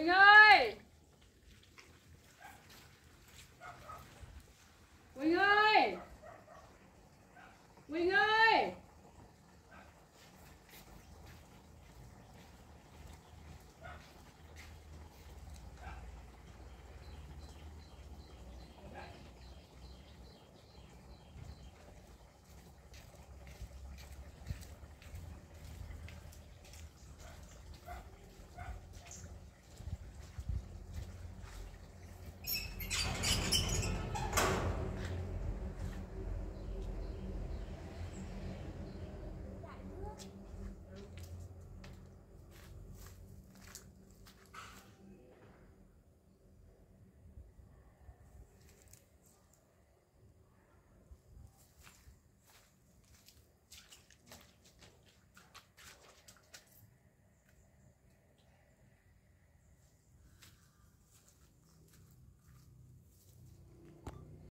going on?